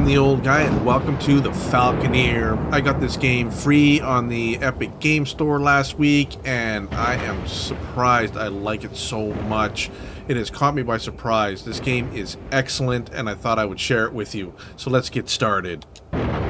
I'm the old guy and welcome to the Falconeer. I got this game free on the Epic Game Store last week and I am surprised I like it so much. It has caught me by surprise. This game is excellent and I thought I would share it with you. So let's get started. Now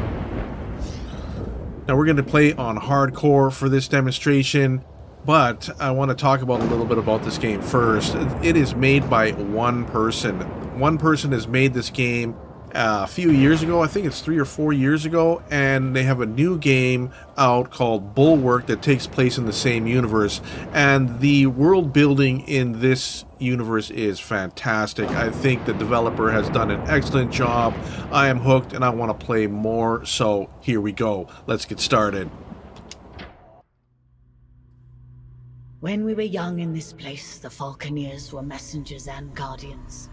we're going to play on hardcore for this demonstration. But I want to talk about a little bit about this game first. It is made by one person. One person has made this game Uh, a few years ago. I think it's three or four years ago. And they have a new game out called Bulwark that takes place in the same universe. And the world building in this universe is fantastic. I think the developer has done an excellent job. I am hooked and I want to play more. So here we go. Let's get started. When we were young in this place, the Falconeers were messengers and guardians.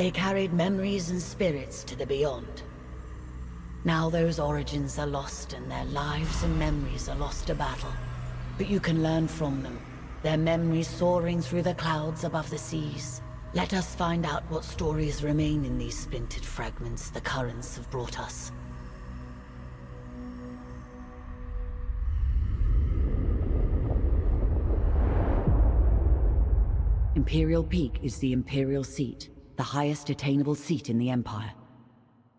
They carried memories and spirits to the beyond. Now those origins are lost and their lives and memories are lost to battle. But you can learn from them, their memories soaring through the clouds above the seas. Let us find out what stories remain in these splintered fragments the currents have brought us. Imperial Peak is the Imperial seat, the highest attainable seat in the Empire.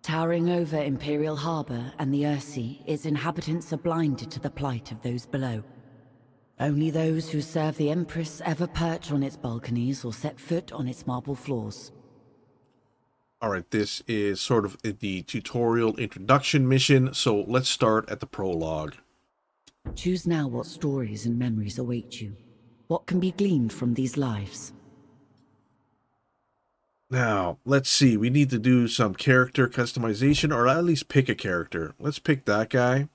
Towering over Imperial Harbor and the Ursee, its inhabitants are blinded to the plight of those below. Only those who serve the Empress ever perch on its balconies or set foot on its marble floors. Alright, this is sort of the tutorial introduction mission, so let's start at the prologue. Choose now what stories and memories await you. What can be gleaned from these lives? Now, let's see. We need to do some character customization, or at least pick a character. Let's pick that guy.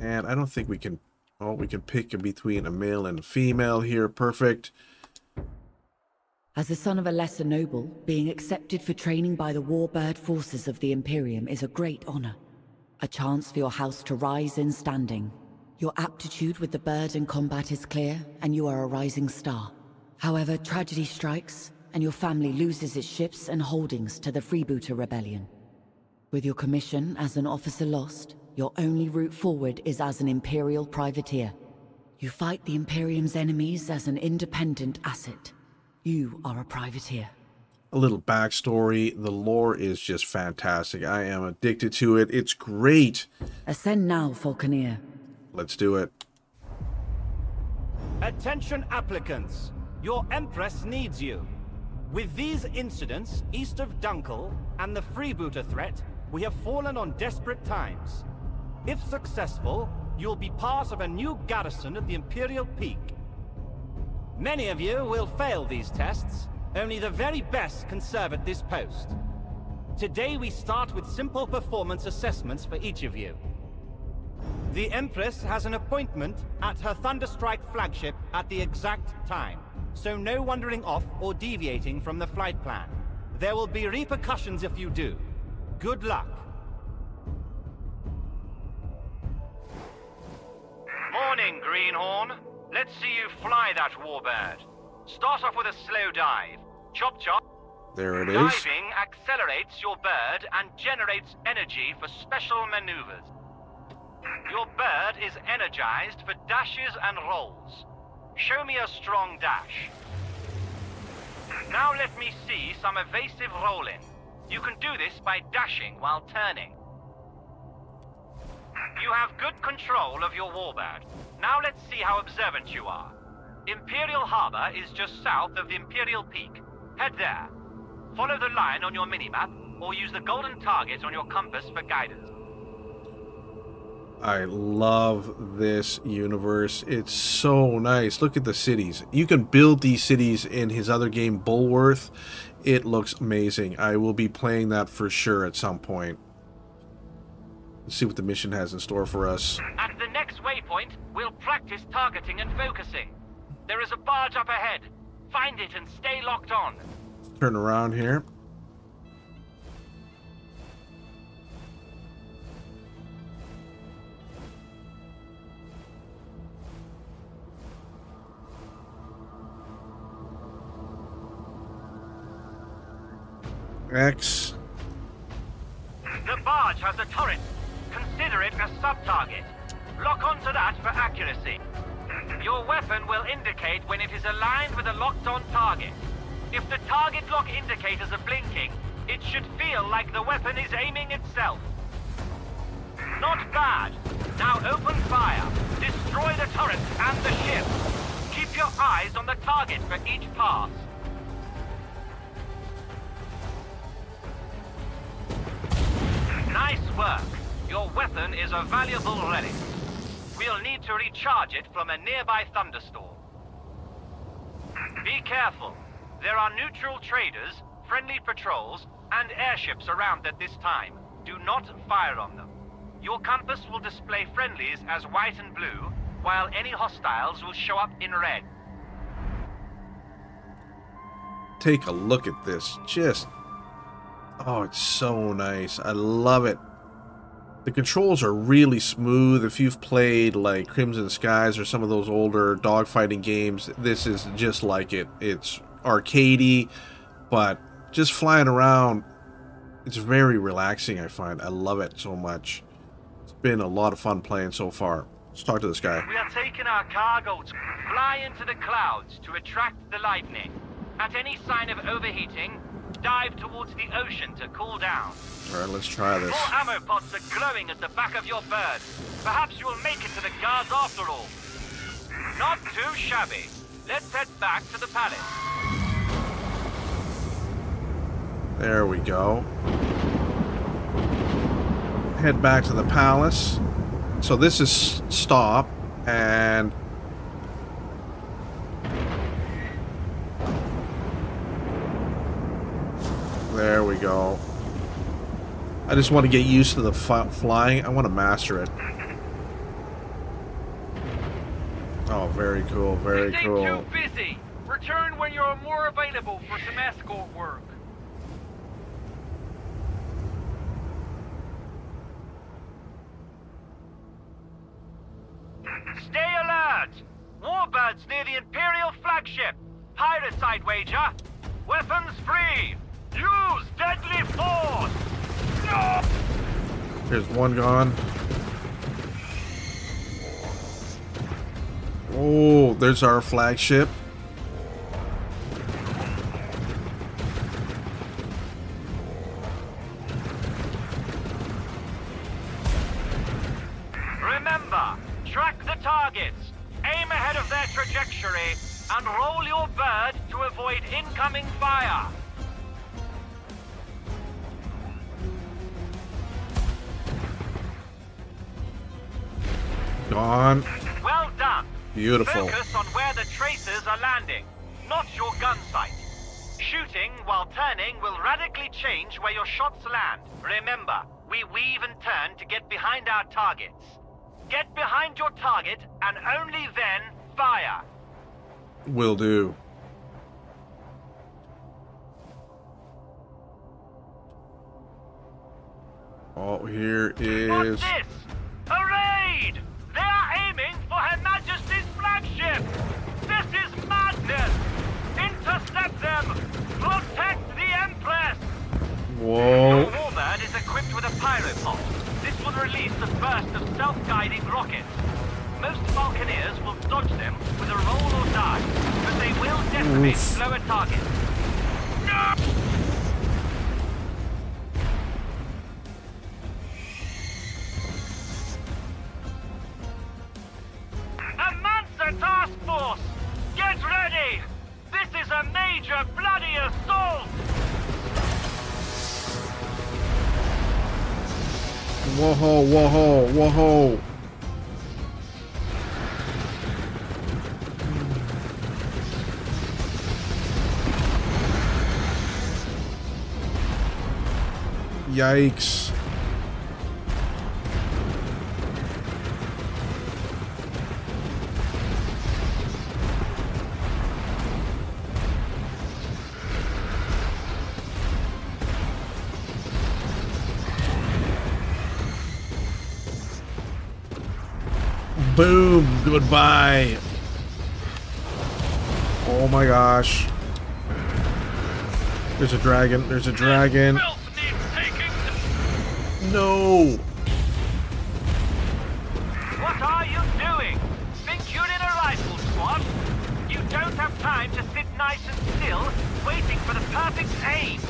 And I don't think we can... Oh, we can pick between a male and a female here. Perfect. As the son of a lesser noble, being accepted for training by the warbird forces of the Imperium is a great honor. A chance for your house to rise in standing your aptitude with the bird in combat is clear, and you are a rising star. However, tragedy strikes, and your family loses its ships and holdings to the Freebooter Rebellion. With your commission as an officer lost, your only route forward is as an Imperial privateer. You fight the Imperium's enemies as an independent asset. You are a privateer. A little backstory. The lore is just fantastic. I am addicted to it. It's great. Ascend now, Falconeer. Let's do it. Attention applicants. Your Empress needs you. With these incidents east of Dunkel and the freebooter threat, we have fallen on desperate times. If successful, you'll be part of a new garrison at the Imperial Peak. Many of you will fail these tests. Only the very best can serve at this post. Today we start with simple performance assessments for each of you. The Empress has an appointment at her Thunderstrike flagship at the exact time, so no wandering off or deviating from the flight plan. There will be repercussions if you do. Good luck. Morning, Greenhorn. Let's see you fly that warbird. Start off with a slow dive. Chop chop. There it is. Diving accelerates your bird and generates energy for special maneuvers. Your bird is energized for dashes and rolls. Show me a strong dash. Now let me see some evasive rolling. You can do this by dashing while turning. You have good control of your warbird. Now let's see how observant you are. Imperial Harbor is just south of Imperial Peak. Head there. Follow the line on your minimap, or use the golden target on your compass for guidance. I love this universe. It's so nice. Look at the cities. You can build these cities in his other game, Bulwark. It looks amazing. I will be playing that for sure at some point. Let's see what the mission has in store for us. At the next waypoint, we'll practice targeting and focusing. There is a barge up ahead. Find it and stay locked on. Turn around here. X. The barge has a turret. Consider it a sub-target. Lock onto that for accuracy. Your weapon will indicate when it is aligned with a locked-on target. If the target lock indicators are blinking, it should feel like the weapon is aiming itself. Not bad. Now open fire. Destroy the turret and the ship. Keep your eyes on the target for each pass. Is a valuable relic. We'll need to recharge it from a nearby thunderstorm. Be careful. There are neutral traders, friendly patrols, and airships around at this time. Do not fire on them. Your compass will display friendlies as white and blue, while any hostiles will show up in red. Take a look at this. Just. Oh, it's so nice. I love it. The controls are really smooth. If you've played like Crimson Skies or some of those older dogfighting games, this is just like it. It's arcadey, but just flying around, it's very relaxing, I find. I love it so much. It's been a lot of fun playing so far. Let's talk to this guy. We are taking our cargo to fly into the clouds to attract the lightning. At any sign of overheating, dive towards the ocean to cool down. Alright, let's try this. Four ammo pods are glowing at the back of your bird. Perhaps you will make it to the guards after all. Not too shabby. Let's head back to the palace. There we go. Head back to the palace. So this is stop, and there we go. I just want to get used to the flying. I want to master it. Oh, very cool, very this cool. Too busy. Return when you're more available for some escort work. Stay alert! Warbirds near the Imperial flagship. Pirate side wager. Weapons free. Use deadly force. No! There's one gone. Oh, there's our flagship. Remember, track the targets, aim ahead of their trajectory, and roll your bird to avoid incoming fire. Gone. Well done. Beautiful. Focus on where the tracers are landing, not your gun sight. Shooting while turning will radically change where your shots land. Remember, we weave and turn to get behind our targets. Get behind your target and only then fire. Will do. Oh, here is... What's this? A raid! They are aiming for Her Majesty's flagship! This is madness! Intercept them! Protect the Empress! Whoa. Your warbird is equipped with a pyro pod. This will release a burst of self-guiding rockets. Most Falconeers will dodge them with a roll or die, but they will decimate Oof. slower targets. A Whoa, whoa. Yikes. Boom! Goodbye! Oh my gosh. There's a dragon. There's a dragon. No. What are you doing? Think you're in a rifle squad? You don't have time to sit nice and still, waiting for the perfect aim.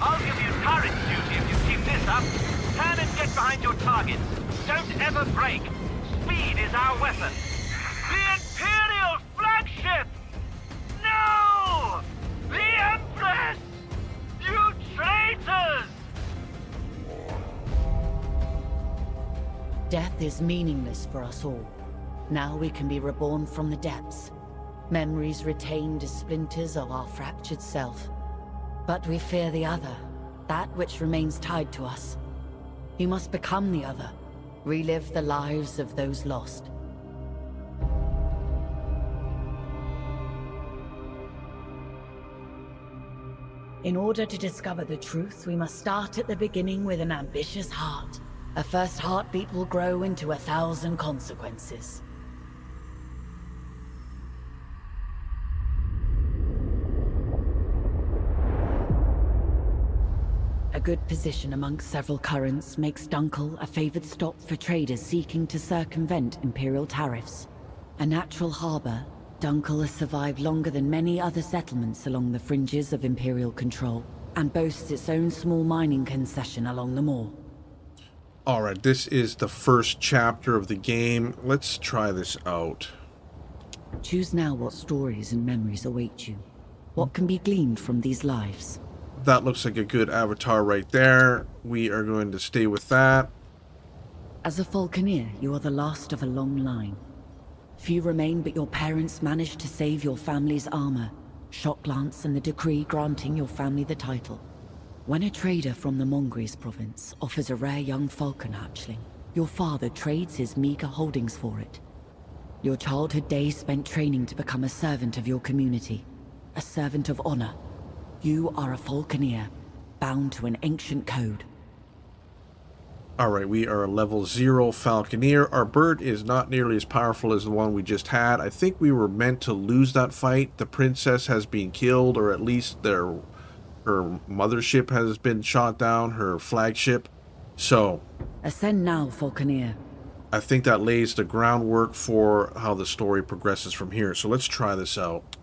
I'll give you turret duty if you keep this up. Turn and get behind your targets. Don't ever break. Our weapon. The Imperial flagship! No! The Empress! You traitors! Death is meaningless for us all. Now we can be reborn from the depths. Memories retained as splinters of our fractured self. But we fear the other, that which remains tied to us. You must become the other, relive the lives of those lost. In order to discover the truth, we must start at the beginning with an ambitious heart. A first heartbeat will grow into a thousand consequences. Good position amongst several currents makes Dunkel a favored stop for traders seeking to circumvent Imperial tariffs. A natural harbor, Dunkel has survived longer than many other settlements along the fringes of Imperial control, and boasts its own small mining concession along the moor. Alright, this is the first chapter of the game. Let's try this out. Choose now what stories and memories await you. What can be gleaned from these lives? That looks like a good avatar right there. We are going to stay with that. As a Falconeer, you are the last of a long line. Few remain, but your parents managed to save your family's armor, Shock Lance and the decree granting your family the title. When a trader from the Mongries province offers a rare young falcon hatchling, your father trades his meager holdings for it. Your childhood days spent training to become a servant of your community, a servant of honor. You are a Falconeer, bound to an ancient code. Alright, we are a level 0 Falconeer. Our bird is not nearly as powerful as the one we just had. I think we were meant to lose that fight. The princess has been killed, or at least their her mothership has been shot down, her flagship. So, Ascend now, Falconeer. I think that lays the groundwork for how the story progresses from here. So let's try this out.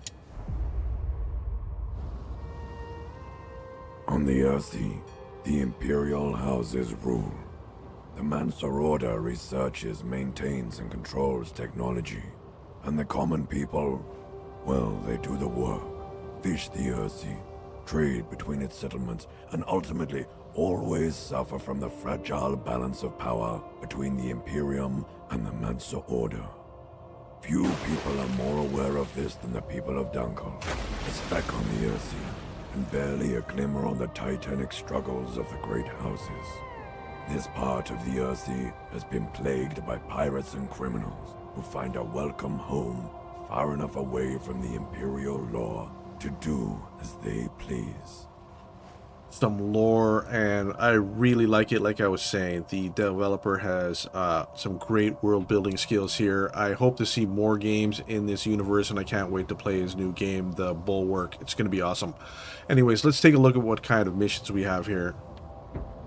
On the Ursee, the Imperial houses rule. The Mancer Order researches, maintains, and controls technology. And the common people, well, they do the work. Fish the Ursee, trade between its settlements, and ultimately always suffer from the fragile balance of power between the Imperium and the Mancer Order. Few people are more aware of this than the people of Dunkel. A speck on the Ursee, and barely a glimmer on the titanic struggles of the great houses. This part of the Ursee has been plagued by pirates and criminals who find a welcome home far enough away from the Imperial law to do as they please. Some lore, and I really like it. Like I was saying, the developer has uh, some great world building skills here. I hope to see more games in this universe, and I can't wait to play his new game, The Bulwark. It's going to be awesome. Anyways, let's take a look at what kind of missions we have here.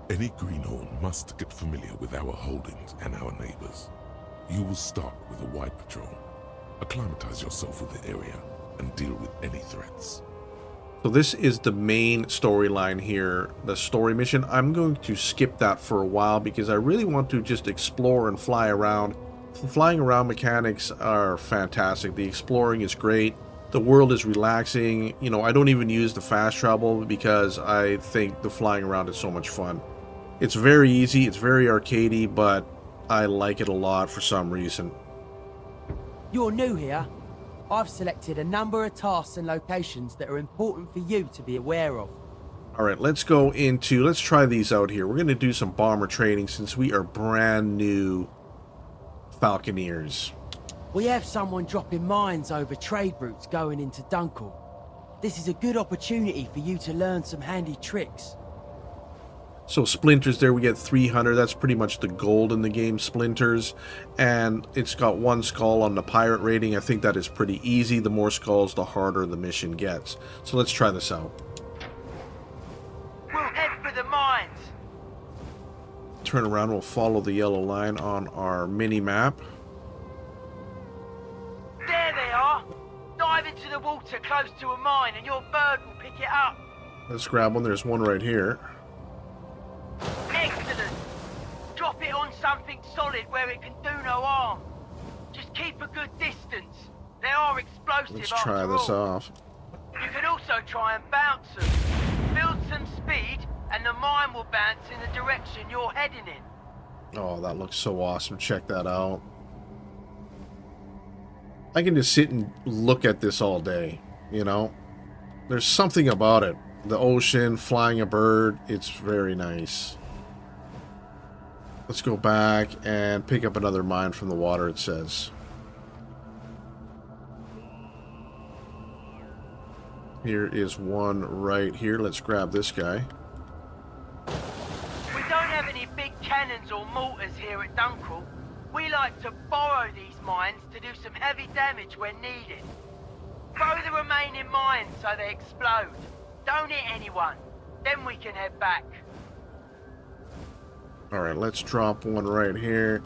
Any greenhorn must get familiar with our holdings and our neighbors. You will start with a wide patrol. Acclimatize yourself with the area and deal with any threats. So this is the main storyline here, the story mission. I'm going to skip that for a while because I really want to just explore and fly around. The flying around mechanics are fantastic. The exploring is great. The world is relaxing. You know, I don't even use the fast travel because I think the flying around is so much fun. It's very easy, it's very arcadey, but I like it a lot for some reason. You're new here. I've selected a number of tasks and locations that are important for you to be aware of. All right, let's go into, let's try these out here. We're going to do some bomber training since we are brand new Falconeers. We have someone dropping mines over trade routes going into Dunkel. This is a good opportunity for you to learn some handy tricks. So splinters there, we get 300. That's pretty much the gold in the game, splinters. And it's got one skull on the pirate rating. I think that is pretty easy. The more skulls, the harder the mission gets. So let's try this out. We'll head for the mines. Turn around, we'll follow the yellow line on our mini-map. There they are. Dive into the water close to a mine and your bird will pick it up. Let's grab one. There's one right here. Something solid where it can do no harm. Just keep a good distance. They are explosive Let's try this all. off. You can also try and bounce them. Build some speed and the mine will bounce in the direction you're heading in. Oh, that looks so awesome. Check that out. I can just sit and look at this all day, you know? There's something about it. The ocean, flying a bird, it's very nice. Let's go back and pick up another mine from the water, it says. Here is one right here. Let's grab this guy. We don't have any big cannons or mortars here at Dunkel. We like to borrow these mines to do some heavy damage when needed. Throw the remaining mines so they explode. Don't hit anyone. Then we can head back. Alright, let's drop one right here.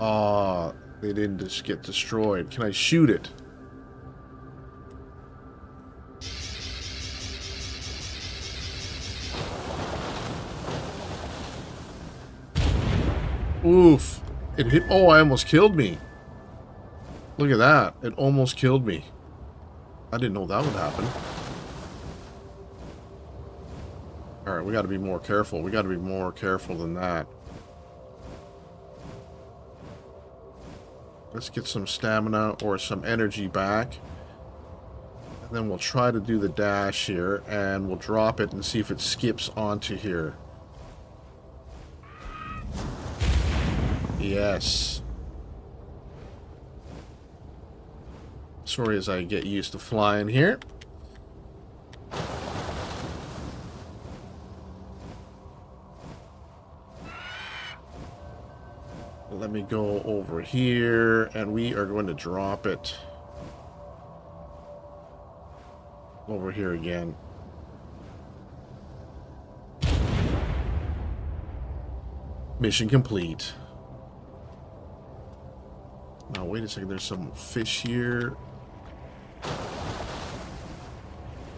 Aw, they didn't just get destroyed. Can I shoot it? Oof. It hit. Oh, I almost killed me. Look at that. It almost killed me. I didn't know that would happen. Alright, we gotta be more careful. We gotta be more careful than that. Let's get some stamina or some energy back. And then we'll try to do the dash here, and we'll drop it and see if it skips onto here. Yes. Sorry as I get used to flying here. Let me go over here, and we are going to drop it over here again. Mission complete. Now, wait a second, there's some fish here.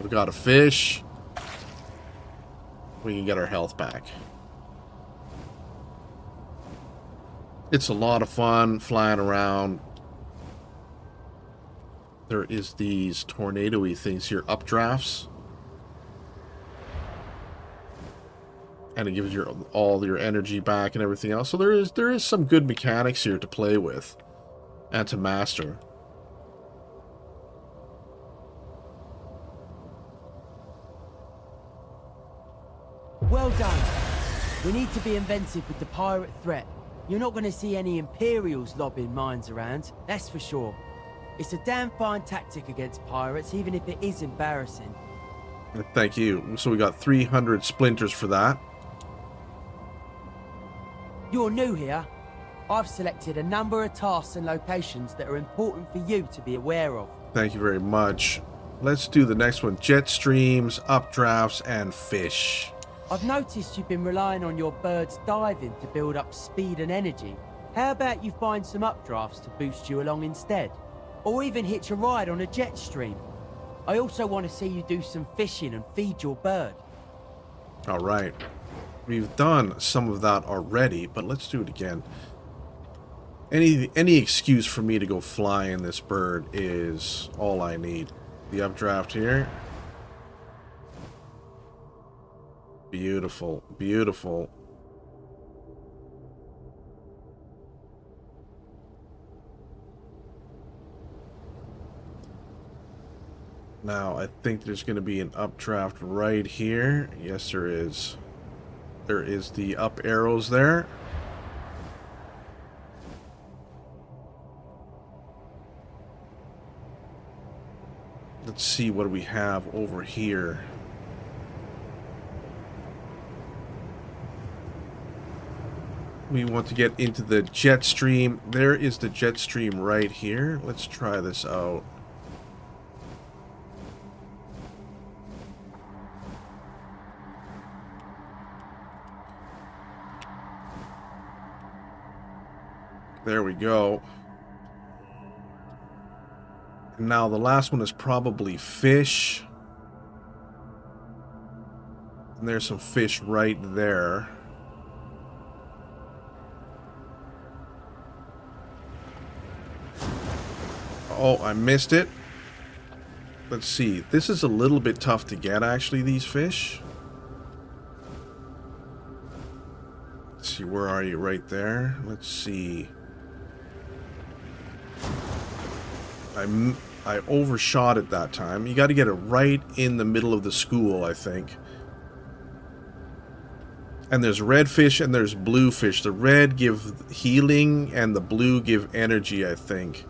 We've got a fish. We can get our health back. It's a lot of fun flying around. There is these tornado-y things here, updrafts. And it gives your all your energy back and everything else. So there is there is some good mechanics here to play with and to master. Well done. We need to be inventive with the pirate threat. You're not going to see any Imperials lobbing mines around, that's for sure. It's a damn fine tactic against pirates, even if it is embarrassing. Thank you. So we got 300 splinters for that. You're new here. I've selected a number of tasks and locations that are important for you to be aware of. Thank you very much. Let's do the next one. Jet streams, updrafts, and fish. I've noticed you've been relying on your bird's diving to build up speed and energy. How about you find some updrafts to boost you along instead? Or even hitch a ride on a jet stream. I also want to see you do some fishing and feed your bird. All right. We've done some of that already, but let's do it again. Any any excuse for me to go fly in this bird is all I need. The updraft here. Beautiful, beautiful. Now, I think there's going to be an updraft right here. Yes, there is. There is the up arrows there. Let's see what we have over here. we want to get into the jet stream. There is the jet stream right here. Let's try this out. There we go. Now the last one is probably fish. And there's some fish right there. Oh, I missed it. Let's see. This is a little bit tough to get, actually, these fish. Let's see, where are you? Right there. Let's see. I, I overshot it that time. You got to get it right in the middle of the school, I think. And there's red fish and there's blue fish. The red give healing and the blue give energy, I think.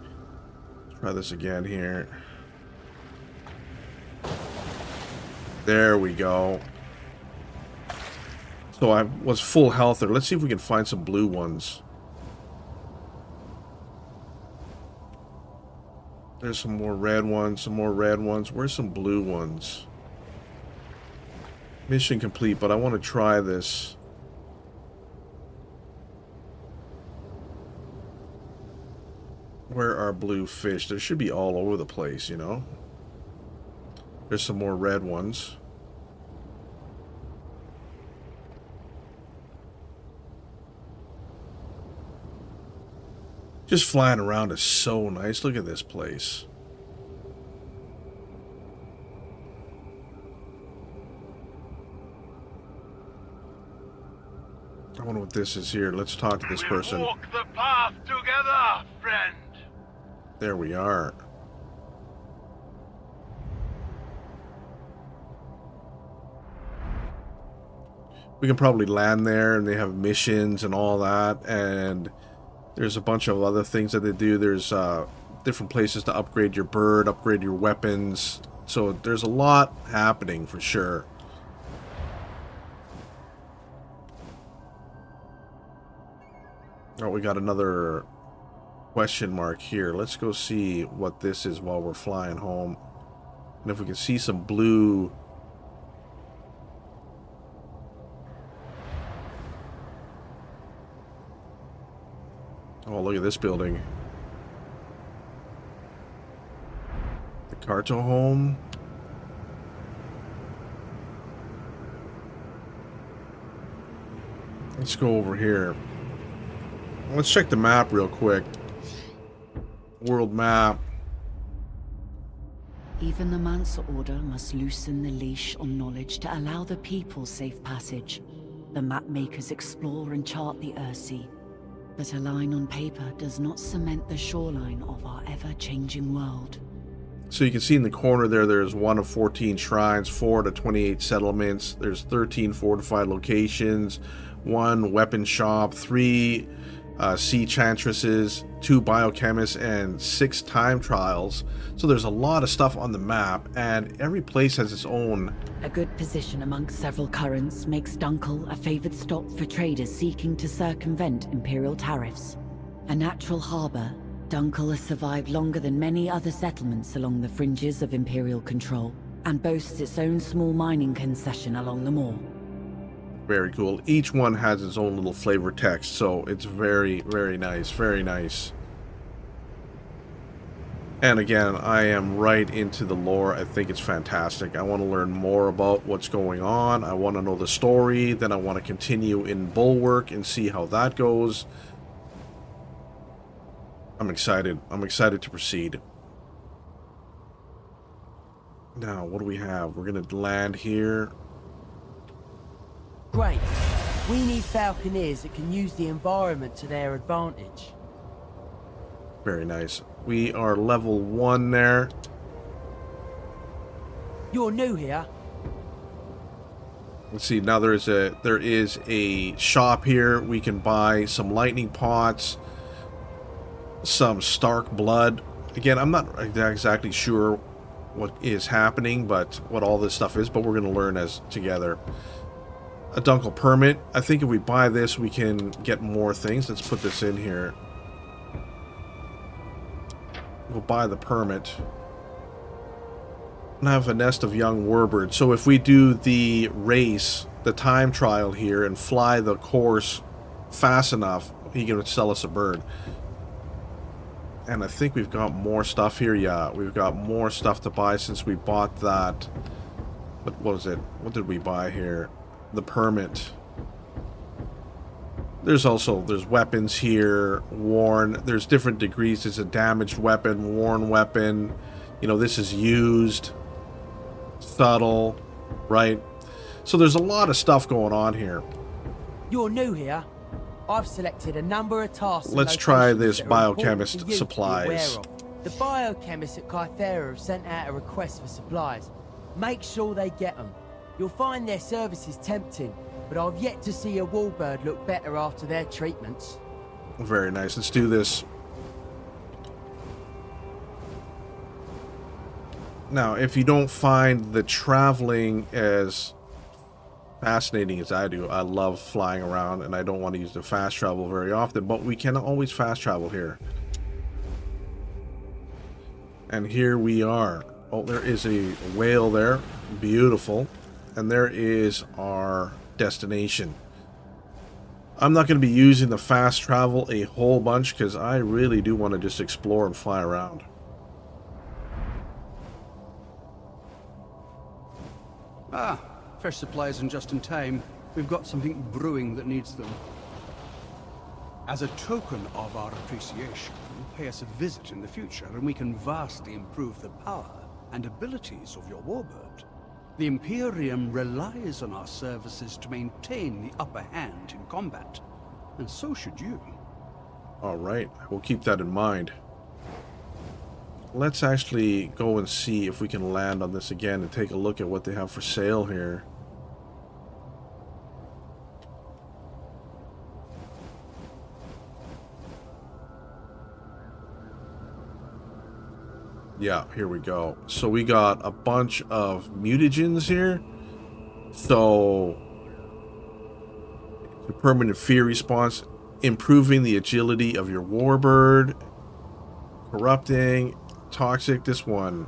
Try this again here. There we go. So I was full health there. Let's see if we can find some blue ones. There's some more red ones, some more red ones. Where's some blue ones? Mission complete, but I want to try this. Where are blue fish? There should be all over the place, you know? There's some more red ones. Just flying around is so nice. Look at this place. I wonder what this is here. Let's talk to this we'll person. walk the path together, friend. There we are. We can probably land there and they have missions and all that and there's a bunch of other things that they do. There's uh, different places to upgrade your bird, upgrade your weapons. So there's a lot happening for sure. Oh, we got another question mark here. Let's go see what this is while we're flying home. And if we can see some blue... Oh, look at this building. The Carto home. Let's go over here. Let's check the map real quick. World map. Even the Mancer Order must loosen the leash on knowledge to allow the people safe passage. The map makers explore and chart the Ursee. But a line on paper does not cement the shoreline of our ever-changing world. So you can see in the corner there, there's one of 14 shrines, four to 28 settlements. There's 13 fortified locations, one weapon shop, three uh, sea chantresses, two biochemists, and six time trials. So there's a lot of stuff on the map, and every place has its own. A good position amongst several currents makes Dunkel a favored stop for traders seeking to circumvent Imperial tariffs. A natural harbor, Dunkel has survived longer than many other settlements along the fringes of Imperial control, and boasts its own small mining concession along the moor. Very cool. Each one has its own little flavor text, so it's very, very nice. Very nice. And again, I am right into the lore. I think it's fantastic. I want to learn more about what's going on. I want to know the story. Then I want to continue in Bulwark and see how that goes. I'm excited. I'm excited to proceed. Now, what do we have? We're going to land here. Great. We need falconeers that can use the environment to their advantage. Very nice. We are level one there. You're new here. Let's see. Now there is a there is a shop here. We can buy some lightning pots, some Stark blood. Again, I'm not exactly sure what is happening, but what all this stuff is. But we're going to learn as together. A Dunkel permit. I think if we buy this, we can get more things. Let's put this in here. We'll buy the permit. And have a nest of young warbirds. So if we do the race, the time trial here, and fly the course fast enough, he can sell us a bird. And I think we've got more stuff here. Yeah, we've got more stuff to buy since we bought that. What was it? What did we buy here? The permit. There's also, there's weapons here, worn. There's different degrees. It's a damaged weapon, worn weapon. You know, this is used. Subtle, right? So there's a lot of stuff going on here. You're new here. I've selected a number of tasks. Let's try this that are important biochemist for you to be supplies. The biochemists at Kythera have sent out a request for supplies. Make sure they get them. You'll find their services tempting, but I've yet to see a warbird look better after their treatments. Very nice. Let's do this. Now, if you don't find the traveling as fascinating as I do, I love flying around and I don't want to use the fast travel very often, but we can always fast travel here. And here we are. Oh, there is a whale there. Beautiful. And there is our destination. I'm not going to be using the fast travel a whole bunch because I really do want to just explore and fly around. Ah, fresh supplies and just in time. We've got something brewing that needs them. As a token of our appreciation, pay us a visit in the future and we can vastly improve the power and abilities of your warbird. The Imperium relies on our services to maintain the upper hand in combat, and so should you. All right, we'll keep that in mind. Let's actually go and see if we can land on this again and take a look at what they have for sale here. Yeah, here we go. So we got a bunch of mutagens here. So the permanent fear response, improving the agility of your warbird, corrupting, toxic. This one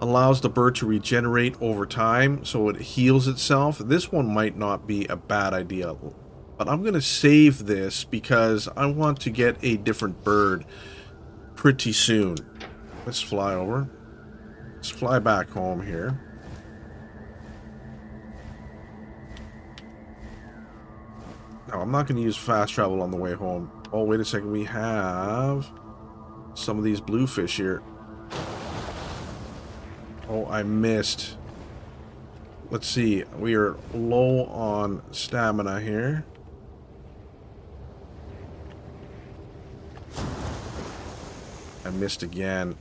allows the bird to regenerate over time, so it heals itself. This one might not be a bad idea, but I'm going to save this because I want to get a different bird pretty soon. Let's fly over. Let's fly back home here. Now, I'm not going to use fast travel on the way home. Oh, wait a second. We have some of these bluefish here. Oh, I missed. Let's see. We are low on stamina here. Missed again.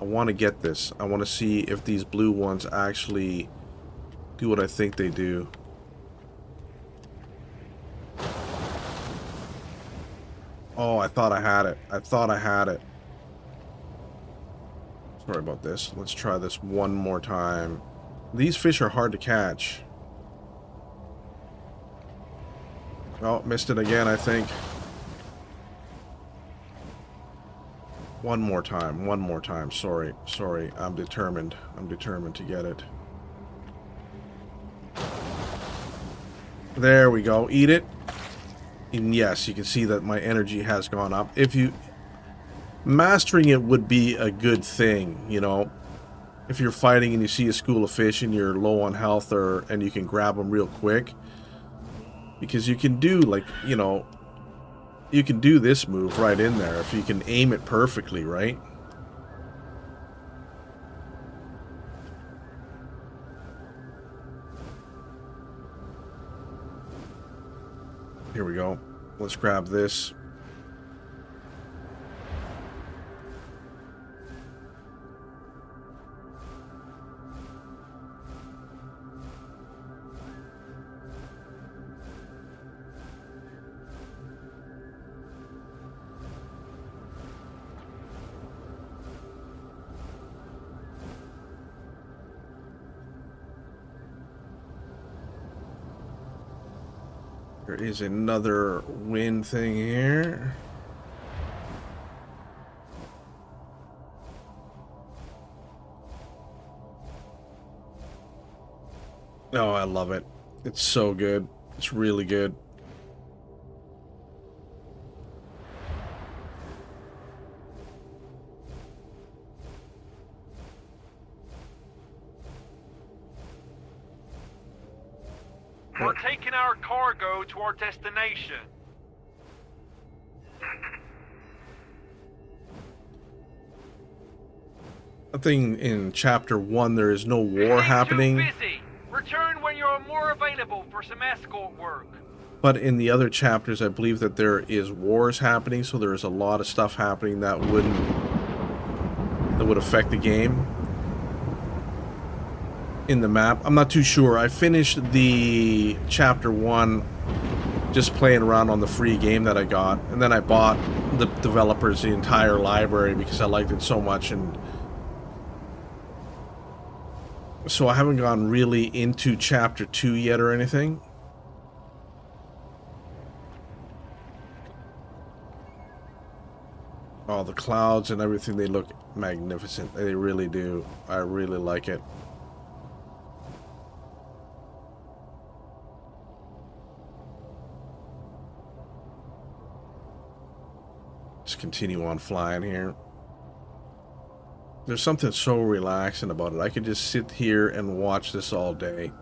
I want to get this. I want to see if these blue ones actually do what I think they do. Oh, I thought I had it. I thought I had it. Sorry about this. Let's try this one more time. These fish are hard to catch. Oh, missed it again, I think. One more time. One more time. Sorry. Sorry. I'm determined. I'm determined to get it. There we go. Eat it. And yes, you can see that my energy has gone up. If you... Mastering it would be a good thing, you know. If you're fighting and you see a school of fish and you're low on health or and you can grab them real quick. Because you can do, like, you know... You can do this move right in there if you can aim it perfectly, right? Here we go. Let's grab this. There is another wind thing here. Oh, I love it. It's so good. It's really good. Think in chapter one there is no war happening. Return when you're more available for some escort work. But in the other chapters, I believe that there is wars happening, so there is a lot of stuff happening that wouldn't that would affect the game in the map. I'm not too sure. I finished the chapter one just playing around on the free game that I got, and then I bought the developers the entire library because I liked it so much and so I haven't gone really into chapter 2 yet or anything. Oh, the clouds and everything, they look magnificent. They really do. I really like it. Just continue on flying here. There's something so relaxing about it. I could just sit here and watch this all day.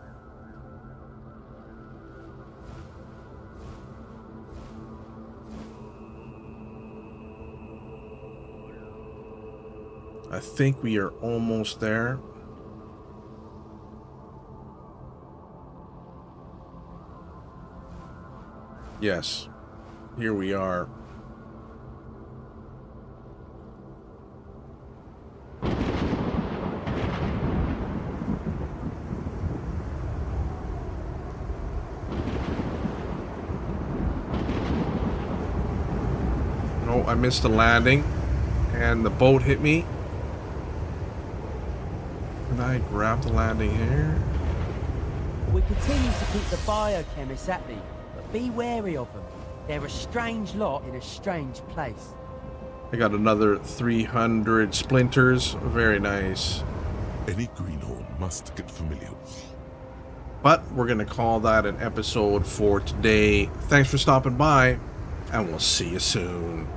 I think we are almost there. Yes, here we are. I missed the landing and the boat hit me. Can I grab the landing here? We continue to keep the biochemists at me, but be wary of them. They're a strange lot in a strange place. I got another 300 splinters. Very nice. Any greenhorn must get familiar. But we're going to call that an episode for today. Thanks for stopping by, and we'll see you soon.